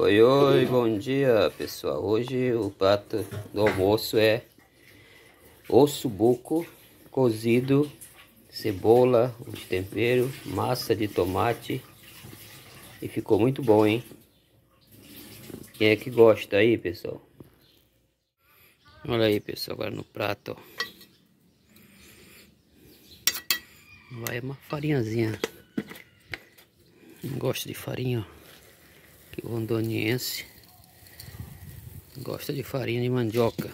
Oi, oi, bom dia pessoal. Hoje o prato do almoço é osso buco cozido, cebola, os temperos, massa de tomate e ficou muito bom, hein? Quem é que gosta aí, pessoal? Olha aí, pessoal, agora no prato, ó. Vai uma farinhazinha. Não gosto de farinha, ó que o rondoniense gosta de farinha de mandioca.